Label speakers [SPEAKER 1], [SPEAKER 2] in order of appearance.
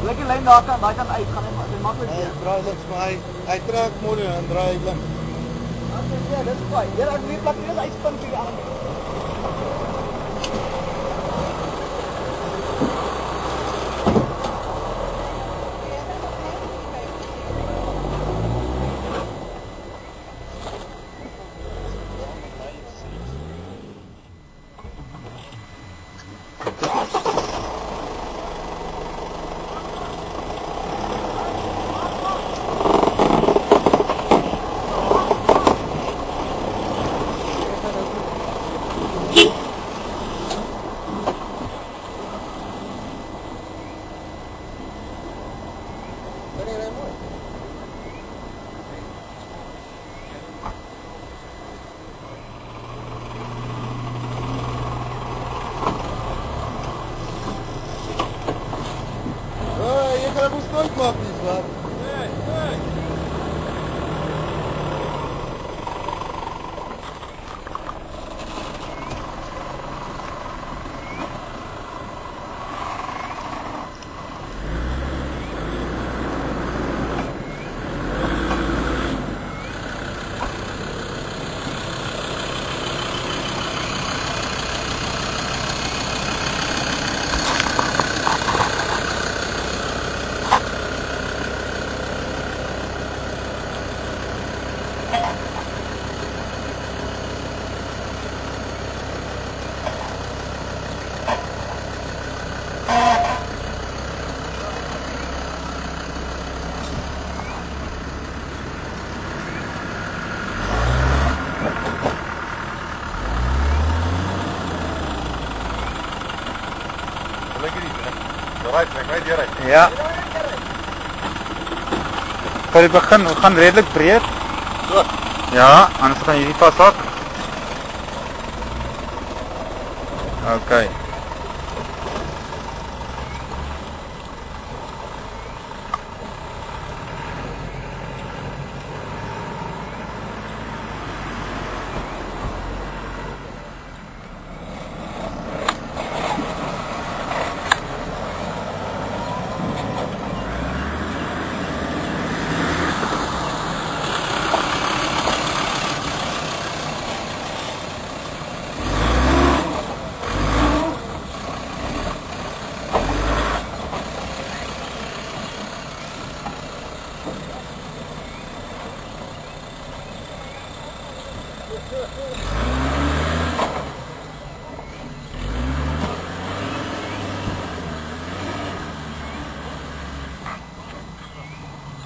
[SPEAKER 1] Lekker lyn daar kan, daai kan uit, gaan dit maklik
[SPEAKER 2] Hy draai links maar hy, hy trek mooi en draai links.
[SPEAKER 1] Yeah, that's right. There are three players,
[SPEAKER 2] I spent three hours. nem lembro. Oh, e aquela música do Pop, sabe?
[SPEAKER 3] Lekker iets, hè? Alright, ek weet jy reg.
[SPEAKER 4] Ja. Vir die begin, we gaan redelijk breed.
[SPEAKER 3] So.
[SPEAKER 4] Ja, anders gaan jullie pas op. Oké.
[SPEAKER 2] Ha ha ha!